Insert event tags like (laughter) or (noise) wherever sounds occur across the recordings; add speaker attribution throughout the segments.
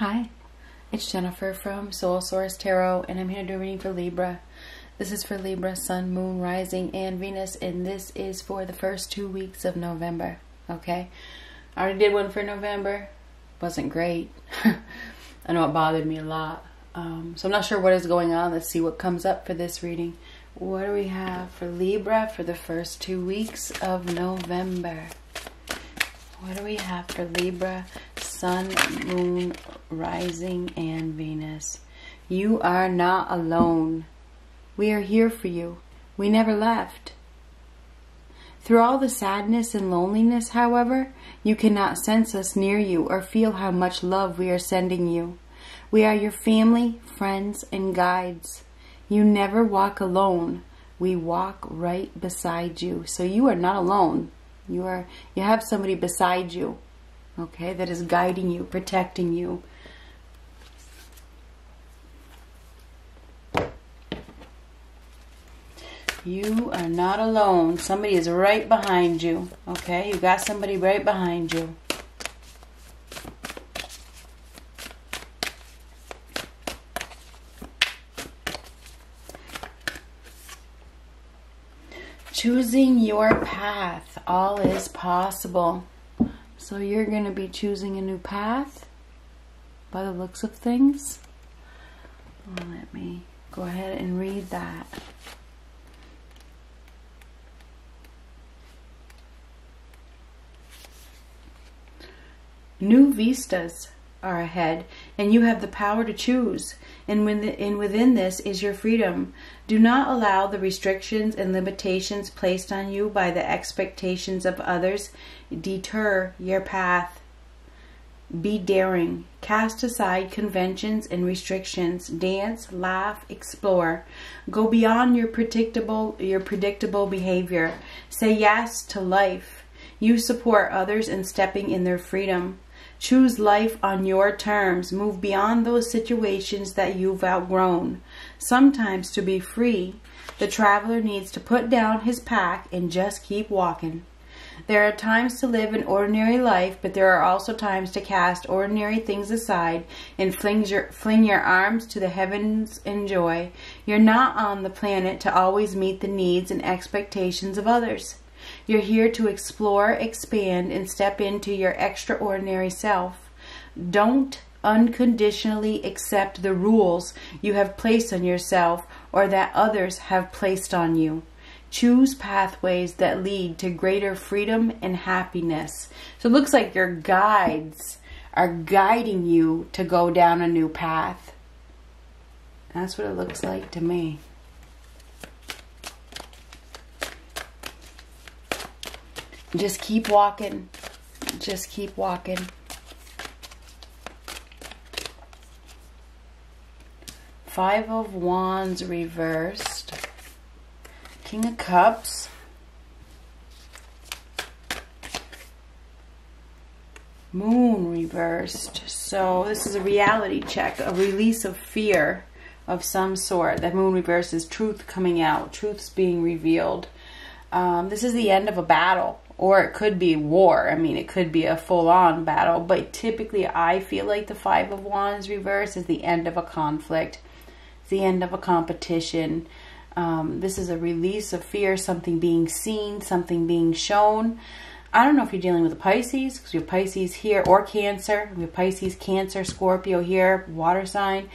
Speaker 1: Hi, it's Jennifer from Soul Source Tarot, and I'm here to do a reading for Libra. This is for Libra, Sun, Moon, Rising, and Venus, and this is for the first two weeks of November. Okay, I already did one for November. Wasn't great. (laughs) I know it bothered me a lot. Um, so I'm not sure what is going on. Let's see what comes up for this reading. What do we have for Libra for the first two weeks of November? What do we have for Libra, Sun, Moon, Rising, and Venus? You are not alone. We are here for you. We never left. Through all the sadness and loneliness, however, you cannot sense us near you or feel how much love we are sending you. We are your family, friends, and guides. You never walk alone. We walk right beside you. So you are not alone. You are you have somebody beside you, okay, that is guiding you, protecting you. You are not alone. Somebody is right behind you. Okay? You got somebody right behind you. Choosing your path. All is possible. So you're going to be choosing a new path by the looks of things. let me go ahead and read that. New vistas are ahead, and you have the power to choose. And, when the, and within this is your freedom. Do not allow the restrictions and limitations placed on you by the expectations of others deter your path. Be daring. Cast aside conventions and restrictions. Dance, laugh, explore. Go beyond your predictable your predictable behavior. Say yes to life. You support others in stepping in their freedom. Choose life on your terms. Move beyond those situations that you've outgrown. Sometimes to be free, the traveler needs to put down his pack and just keep walking. There are times to live an ordinary life, but there are also times to cast ordinary things aside and fling your, fling your arms to the heavens in joy. You're not on the planet to always meet the needs and expectations of others. You're here to explore, expand, and step into your extraordinary self. Don't unconditionally accept the rules you have placed on yourself or that others have placed on you. Choose pathways that lead to greater freedom and happiness. So it looks like your guides are guiding you to go down a new path. That's what it looks like to me. Just keep walking. Just keep walking. Five of Wands reversed. King of Cups. Moon reversed. So this is a reality check, a release of fear of some sort. That moon reversed is truth coming out, truth's being revealed. Um, this is the end of a battle or it could be war. I mean, it could be a full on battle, but typically I feel like the Five of Wands reverse is the end of a conflict, it's the end of a competition. Um, this is a release of fear, something being seen, something being shown. I don't know if you're dealing with a Pisces, because you're Pisces here, or Cancer. We have Pisces, Cancer, Scorpio here, water sign.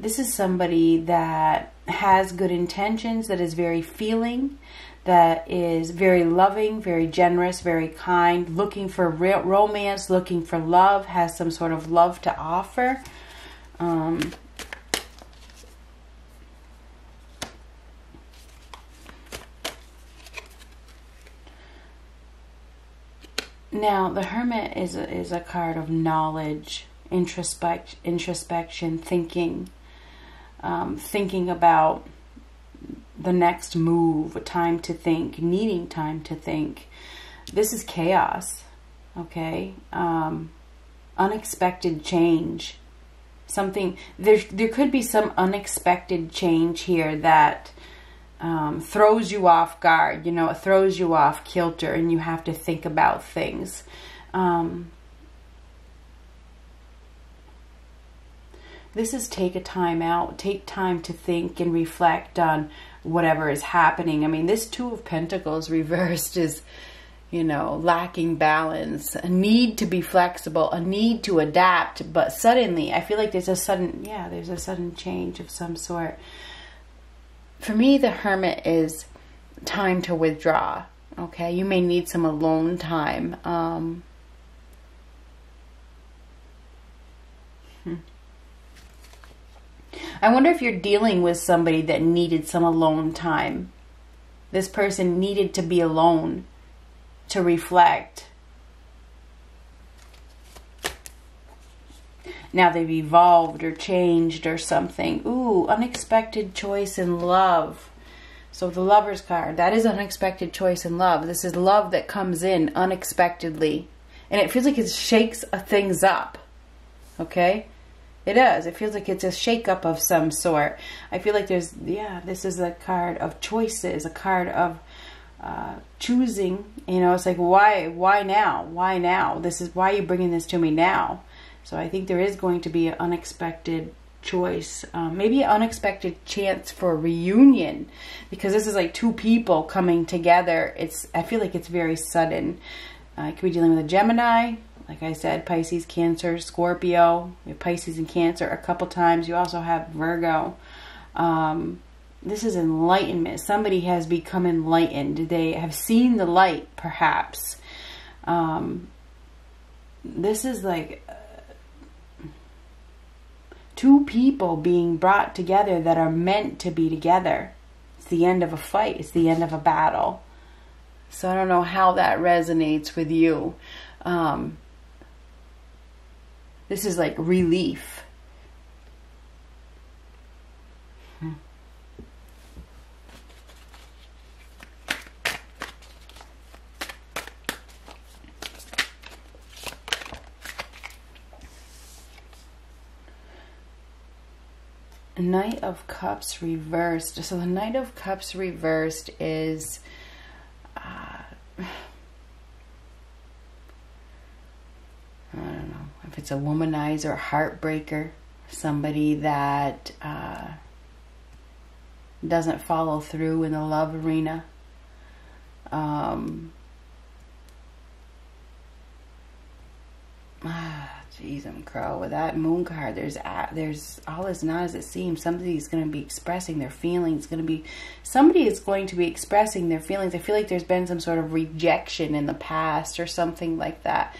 Speaker 1: This is somebody that has good intentions, that is very feeling, that is very loving, very generous, very kind, looking for real romance, looking for love, has some sort of love to offer. Um, now, the Hermit is a, is a card of knowledge, introspect, introspection, thinking, um, thinking about the next move, time to think, needing time to think. This is chaos, okay? Um, unexpected change. Something, there, there could be some unexpected change here that um, throws you off guard. You know, it throws you off kilter and you have to think about things. Um, this is take a time out, take time to think and reflect on whatever is happening. I mean, this Two of Pentacles reversed is, you know, lacking balance, a need to be flexible, a need to adapt, but suddenly, I feel like there's a sudden, yeah, there's a sudden change of some sort. For me, the Hermit is time to withdraw. Okay, you may need some alone time. Um, I wonder if you're dealing with somebody that needed some alone time. This person needed to be alone to reflect. Now they've evolved or changed or something. Ooh, unexpected choice in love. So the lover's card, that is unexpected choice in love. This is love that comes in unexpectedly. And it feels like it shakes things up. Okay? It does. It feels like it's a shakeup of some sort. I feel like there's, yeah, this is a card of choices, a card of uh, choosing. You know, it's like, why, why now? Why now? This is, why are you bringing this to me now? So I think there is going to be an unexpected choice, um, maybe an unexpected chance for a reunion, because this is like two people coming together. It's, I feel like it's very sudden. Uh, I could be dealing with a Gemini, like I said, Pisces, Cancer, Scorpio, Pisces and Cancer a couple times. You also have Virgo. Um, this is enlightenment. Somebody has become enlightened. They have seen the light, perhaps. Um, this is like uh, two people being brought together that are meant to be together. It's the end of a fight. It's the end of a battle. So I don't know how that resonates with you. Um, this is like relief. Hmm. Knight of Cups reversed. So the Knight of Cups reversed is if it's a womanizer, heartbreaker, somebody that uh, doesn't follow through in the love arena. Um, ah, jeez, I'm crow. With that moon card, there's there's all is not as it seems. Somebody's going to be expressing their feelings. Going to be somebody is going to be expressing their feelings. I feel like there's been some sort of rejection in the past or something like that.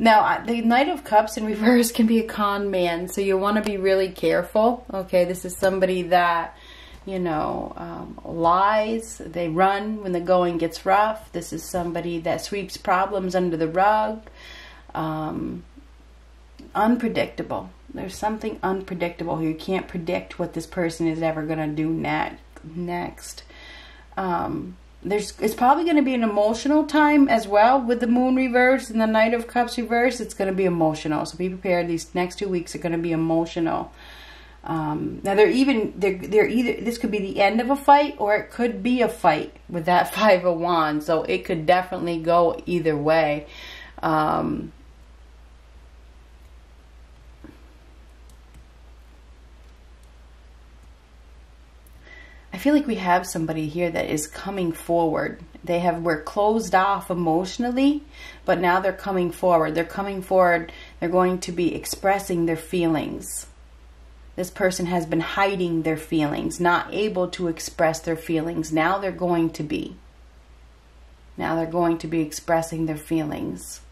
Speaker 1: Now, the Knight of Cups in reverse can be a con man, so you want to be really careful. Okay, this is somebody that, you know, um, lies. They run when the going gets rough. This is somebody that sweeps problems under the rug. Um, unpredictable. There's something unpredictable. You can't predict what this person is ever going to do ne next. Um, there's it's probably going to be an emotional time as well with the moon reverse and the knight of cups reverse. It's going to be emotional. So be prepared. These next two weeks are going to be emotional. Um, now they're even they're, they're either this could be the end of a fight or it could be a fight with that (laughs) five of wands. So it could definitely go either way. Um, I feel like we have somebody here that is coming forward. They have were closed off emotionally, but now they're coming forward. They're coming forward. They're going to be expressing their feelings. This person has been hiding their feelings, not able to express their feelings. Now they're going to be. Now they're going to be expressing their feelings.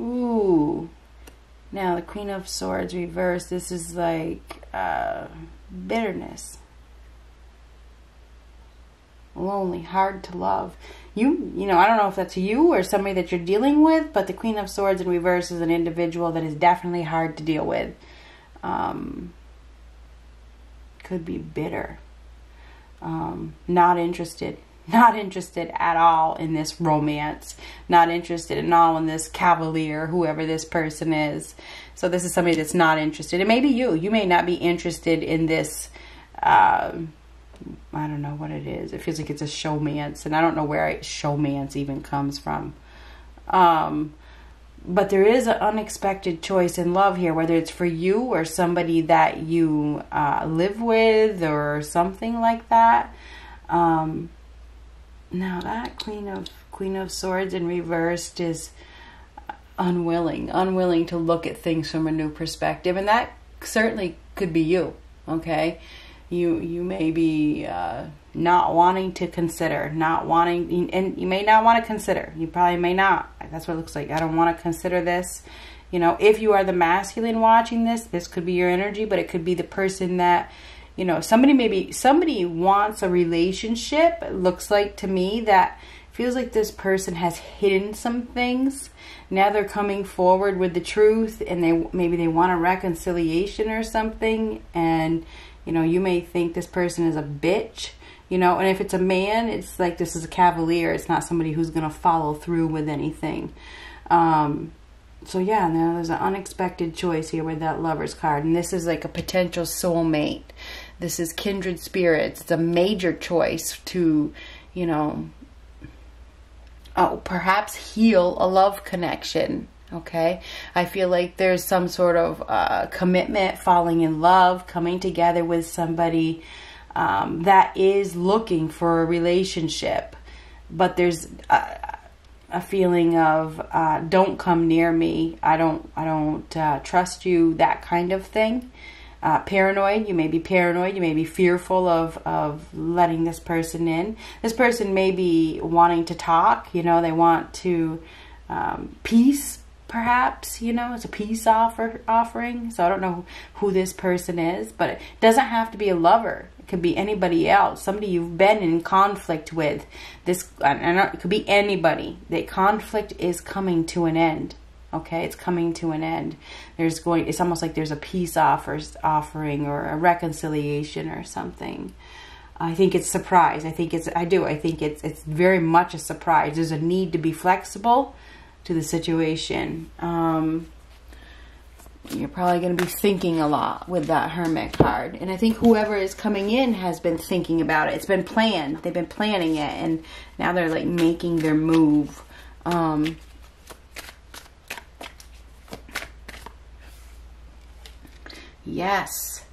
Speaker 1: Ooh. Now the Queen of Swords reversed. This is like uh, bitterness. Lonely, hard to love. You, you know, I don't know if that's you or somebody that you're dealing with, but the Queen of Swords in reverse is an individual that is definitely hard to deal with. Um, could be bitter. Um, not interested not interested at all in this romance, not interested at all in this cavalier, whoever this person is. So this is somebody that's not interested. It may be you. You may not be interested in this um, I don't know what it is. It feels like it's a showmance, and I don't know where I, showmance even comes from. Um, but there is an unexpected choice in love here, whether it's for you or somebody that you uh, live with or something like that. Um, now that Queen of Queen of Swords in reversed is unwilling, unwilling to look at things from a new perspective, and that certainly could be you. Okay, you you may be uh, not wanting to consider, not wanting, and you may not want to consider. You probably may not. That's what it looks like. I don't want to consider this. You know, if you are the masculine watching this, this could be your energy, but it could be the person that, you know, somebody maybe somebody wants a relationship. It looks like to me that feels like this person has hidden some things. Now they're coming forward with the truth, and they maybe they want a reconciliation or something, and you know, you may think this person is a bitch, you know, and if it's a man, it's like this is a cavalier. It's not somebody who's going to follow through with anything. Um, so yeah, now there's an unexpected choice here with that lover's card. And this is like a potential soulmate. This is kindred spirits. It's a major choice to, you know, oh, perhaps heal a love connection okay? I feel like there's some sort of uh, commitment falling in love coming together with somebody um, that is looking for a relationship. But there's a, a feeling of uh, don't come near me. I don't i don't uh, trust you that kind of thing uh, paranoid. You may be paranoid. You may be fearful of, of letting this person in. This person may be wanting to talk. You know, they want to um, peace, perhaps you know it's a peace offer offering so i don't know who this person is but it doesn't have to be a lover it could be anybody else somebody you've been in conflict with this and it could be anybody the conflict is coming to an end okay it's coming to an end there's going it's almost like there's a peace offers offering or a reconciliation or something I think it's surprise. I think it's I do. I think it's it's very much a surprise. There's a need to be flexible to the situation. Um, you're probably going to be thinking a lot with that Hermit card. And I think whoever is coming in has been thinking about it. It's been planned. They've been planning it. And now they're like making their move. Um, yes.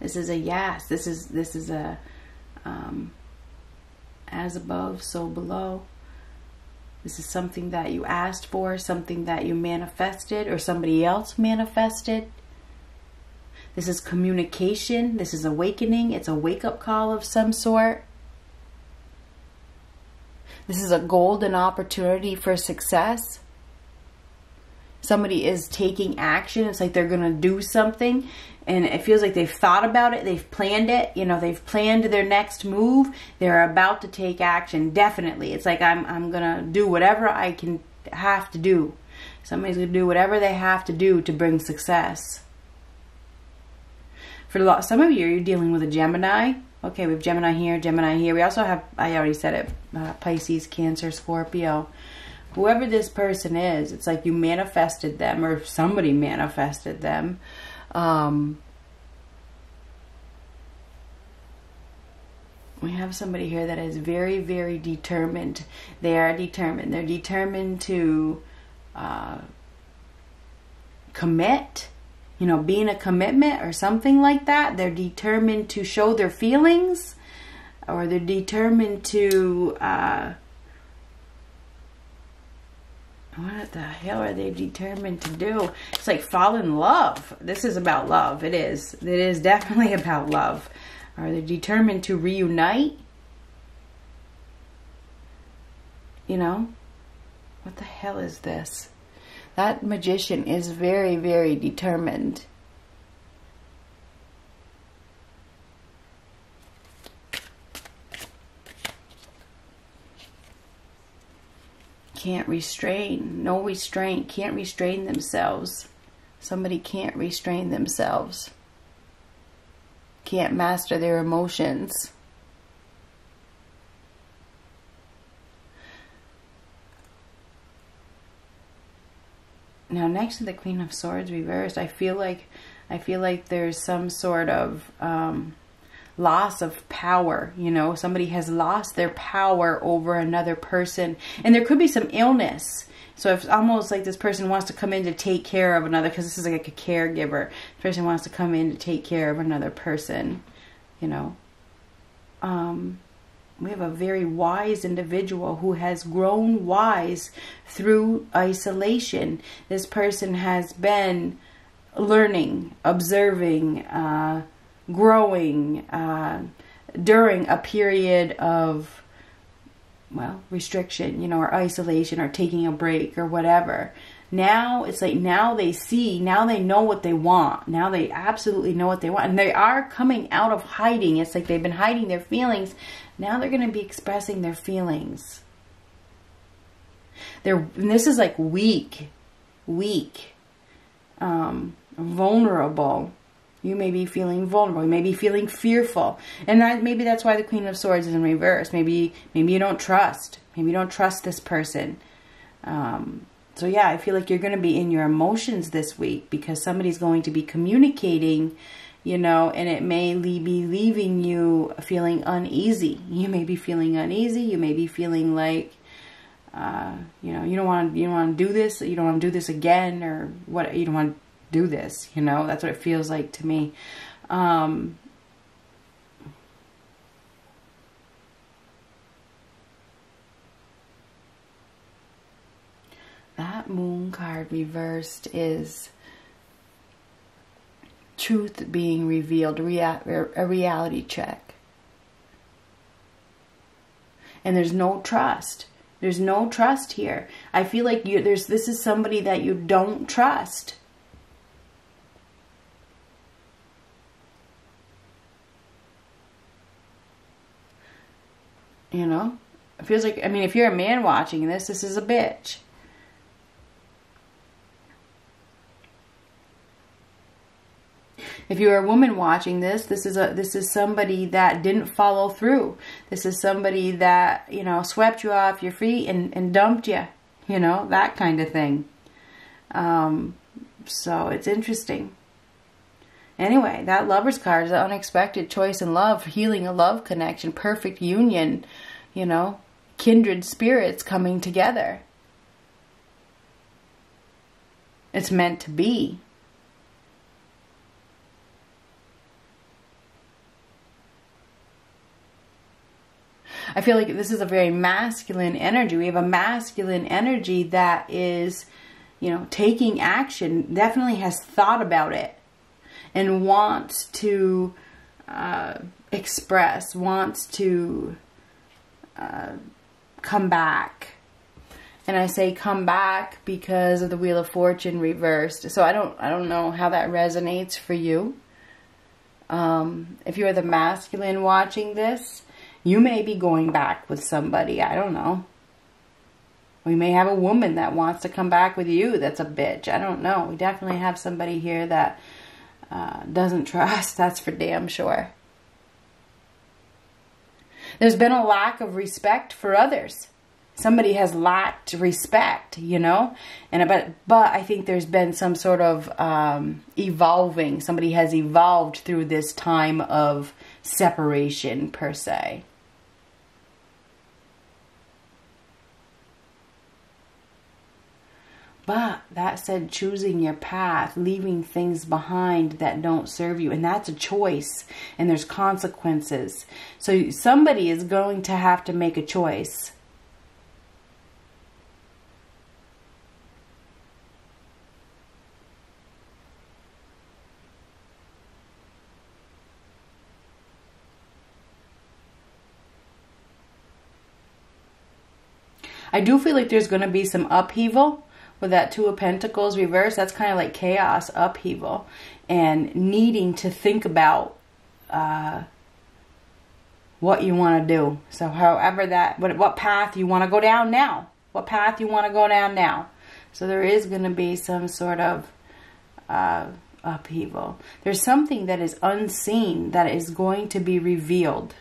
Speaker 1: This is a yes. This is, this is a, um, as above, so below. This is something that you asked for, something that you manifested or somebody else manifested. This is communication. This is awakening. It's a wake up call of some sort. This is a golden opportunity for success. Somebody is taking action. It's like they're going to do something and it feels like they've thought about it, they've planned it, you know, they've planned their next move, they're about to take action, definitely. It's like I'm, I'm gonna do whatever I can have to do. Somebody's gonna do whatever they have to do to bring success. For lot, some of you, you're dealing with a Gemini. Okay, we have Gemini here, Gemini here. We also have, I already said it, uh, Pisces, Cancer, Scorpio. Whoever this person is, it's like you manifested them or somebody manifested them um, we have somebody here that is very, very determined. They are determined. They're determined to uh, commit, you know, being a commitment or something like that. They're determined to show their feelings or they're determined to uh, what the hell are they determined to do? It's like fall in love. This is about love. It is. It is definitely (laughs) about love. Are they determined to reunite? You know? What the hell is this? That magician is very, very determined. Can't restrain, no restraint, can't restrain themselves. Somebody can't restrain themselves, can't master their emotions. Now, next to the Queen of Swords reversed, I feel like I feel like there's some sort of um, loss of power. You know, somebody has lost their power over another person. And there could be some illness. So it's almost like this person wants to come in to take care of another, because this is like a caregiver. This person wants to come in to take care of another person, you know. Um, we have a very wise individual who has grown wise through isolation. This person has been learning, observing, uh, growing uh, during a period of, well, restriction, you know, or isolation or taking a break or whatever. Now it's like now they see, now they know what they want. Now they absolutely know what they want. And they are coming out of hiding. It's like they've been hiding their feelings. Now they're going to be expressing their feelings. They're, this is like weak, weak, um, vulnerable. You may be feeling vulnerable. You may be feeling fearful. And that maybe that's why the Queen of Swords is in reverse. Maybe maybe you don't trust. Maybe you don't trust this person. Um, so yeah, I feel like you're going to be in your emotions this week because somebody's going to be communicating, you know, and it may be leaving you feeling uneasy. You may be feeling uneasy. You may be feeling like, uh, you know, you don't want to, you don't want to do this. You don't want to do this again, or what? You don't want do this. You know, that's what it feels like to me. Um, that moon card reversed is truth being revealed, a reality check. And there's no trust. There's no trust here. I feel like you there's this is somebody that you don't trust. You know? It feels like I mean if you're a man watching this, this is a bitch. If you're a woman watching this, this is a this is somebody that didn't follow through. This is somebody that, you know, swept you off your feet and, and dumped you. You know, that kind of thing. Um, so it's interesting. Anyway, that lover's card is an unexpected choice in love, healing a love connection, perfect union, you know, kindred spirits coming together. It's meant to be. I feel like this is a very masculine energy. We have a masculine energy that is, you know, taking action, definitely has thought about it and wants to uh, express, wants to uh, come back. And I say come back because of the Wheel of Fortune reversed. So I don't I don't know how that resonates for you. Um, if you're the masculine watching this, you may be going back with somebody. I don't know. We may have a woman that wants to come back with you that's a bitch. I don't know. We definitely have somebody here that uh, doesn't (laughs) trust. That's for damn sure. There's been a lack of respect for others. Somebody has lacked respect, you know, and but but I think there's been some sort of um, evolving. Somebody has evolved through this time of separation per se. But that said, choosing your path, leaving things behind that don't serve you. And that's a choice, and there's consequences. So somebody is going to have to make a choice. I do feel like there's going to be some upheaval with that Two of Pentacles reverse, that's kind of like chaos, upheaval, and needing to think about uh, what you want to do. So, however that, what, what path you want to go down now, what path you want to go down now. So, there is going to be some sort of uh, upheaval. There's something that is unseen that is going to be revealed.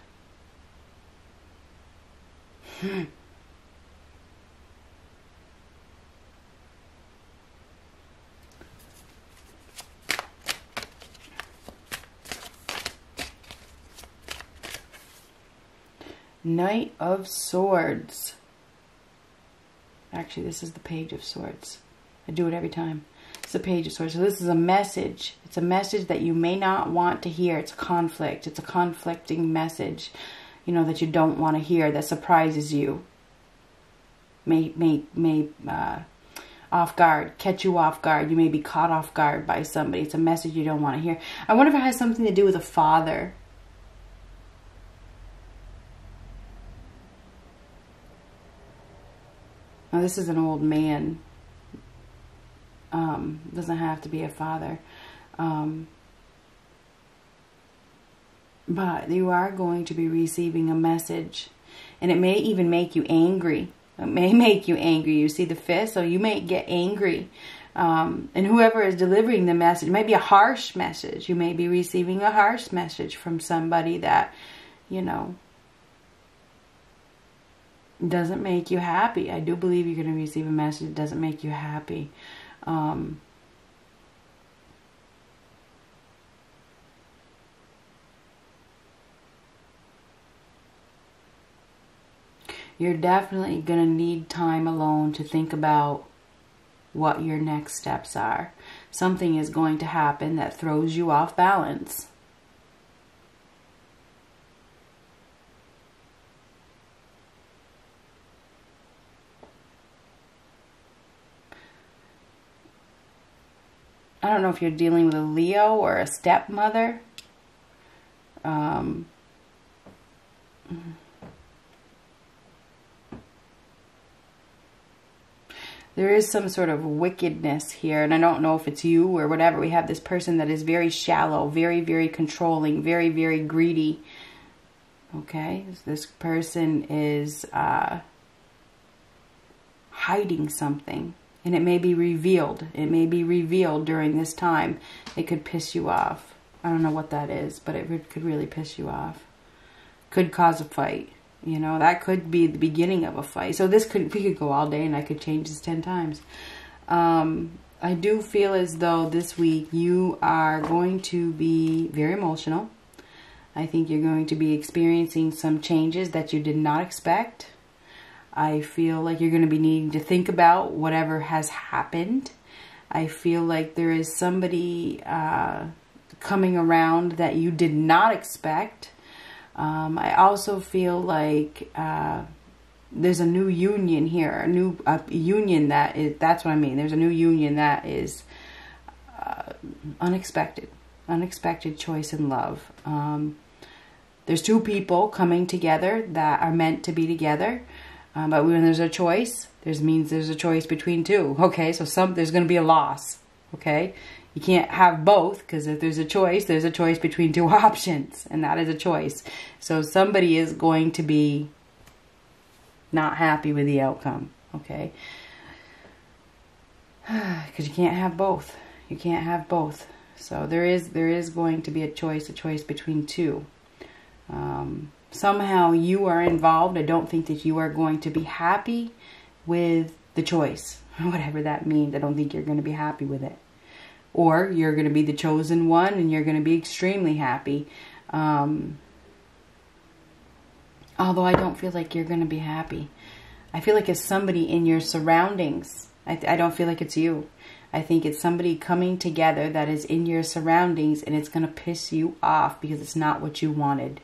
Speaker 1: Knight of Swords. Actually, this is the Page of Swords. I do it every time. It's a Page of Swords. So this is a message. It's a message that you may not want to hear. It's a conflict. It's a conflicting message, you know, that you don't want to hear, that surprises you. May, may, may, uh, off guard, catch you off guard. You may be caught off guard by somebody. It's a message you don't want to hear. I wonder if it has something to do with a father Now, this is an old man. Um, doesn't have to be a father. Um, but you are going to be receiving a message. And it may even make you angry. It may (laughs) make you angry. You see the fist, so you may get angry. Um, and whoever is delivering the message, it may be a harsh message. You may be receiving a harsh message from somebody that, you know, doesn't make you happy. I do believe you're going to receive a message that doesn't make you happy. Um, you're definitely going to need time alone to think about what your next steps are. Something is going to happen that throws you off balance. I don't know if you're dealing with a Leo or a stepmother. Um, there is some sort of wickedness here, and I don't know if it's you or whatever. We have this person that is very shallow, very, very controlling, very, very greedy. Okay, this person is uh, hiding something and it may be revealed. It may be revealed during this time. It could piss you off. I don't know what that is, but it could really piss you off. Could cause a fight. You know, that could be the beginning of a fight. So this could, we could go all day and I could change this 10 times. Um, I do feel as though this week you are going to be very emotional. I think you're going to be experiencing some changes that you did not expect. I feel like you're going to be needing to think about whatever has happened. I feel like there is somebody uh, coming around that you did not expect. Um, I also feel like uh, there's a new union here, a new union that is, that's what I mean. There's a new union that is uh, unexpected, unexpected choice in love. Um, there's two people coming together that are meant to be together. Um, but when there's a choice, there's means there's a choice between two. Okay, so some there's going to be a loss. Okay, you can't have both because if there's a choice, there's a choice between two (laughs) options, and that is a choice. So somebody is going to be not happy with the outcome. Okay, (sighs) because you can't have both. You can't have both. So there is there is going to be a choice, a choice between two. Um, somehow you are involved, I don't think that you are going to be happy with the choice, (laughs) whatever that means. I don't think you're going to be happy with it. Or you're going to be the chosen one and you're going to be extremely happy. Um, although I don't feel like you're going to be happy. I feel like it's somebody in your surroundings. I, I don't feel like it's you. I think it's somebody coming together that is in your surroundings and it's going to piss you off because it's not what you wanted.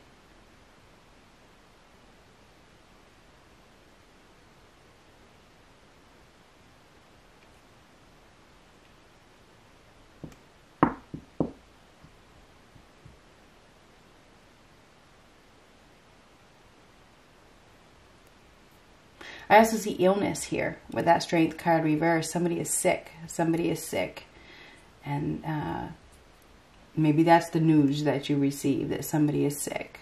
Speaker 1: I also see illness here with that strength card reverse. Somebody is sick. Somebody is sick. And uh, maybe that's the news that you receive, that somebody is sick.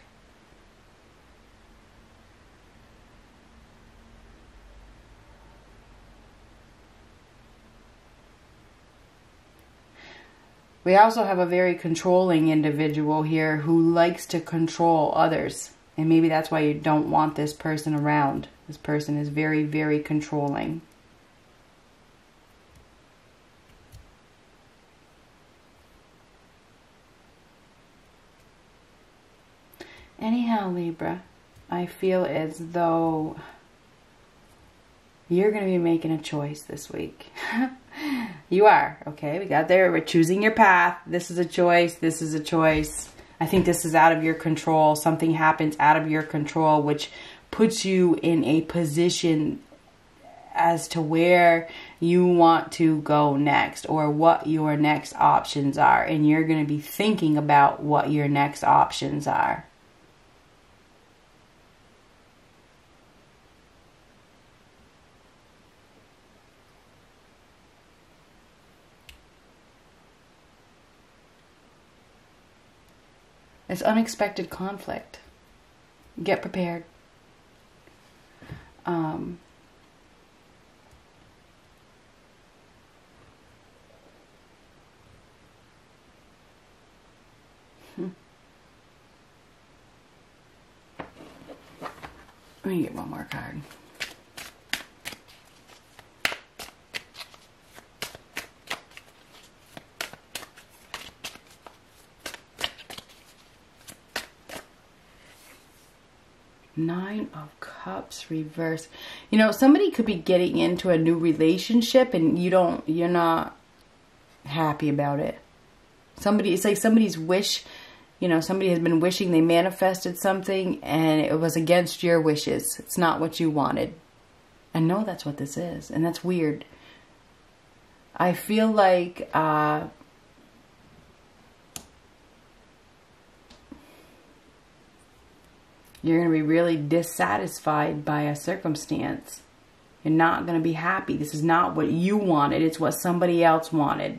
Speaker 1: We also have a very controlling individual here who likes to control others. And maybe that's why you don't want this person around. This person is very, very controlling. Anyhow, Libra, I feel as though you're going to be making a choice this week. (laughs) you are, okay? We got there. We're choosing your path. This is a choice. This is a choice. I think this is out of your control. Something happens out of your control, which puts you in a position as to where you want to go next or what your next options are. And you're going to be thinking about what your next options are. It's unexpected conflict. Get prepared. Um, hmm. Let me get one more card. Nine of Cups reverse. You know, somebody could be getting into a new relationship and you don't, you're not happy about it. Somebody, it's like somebody's wish, you know, somebody has been wishing they manifested something and it was against your wishes. It's not what you wanted. I know that's what this is, and that's weird. I feel like uh, You're going to be really dissatisfied by a circumstance. You're not going to be happy. This is not what you wanted, it's what somebody else wanted.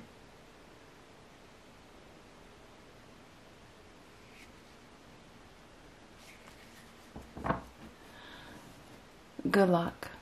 Speaker 1: Good luck.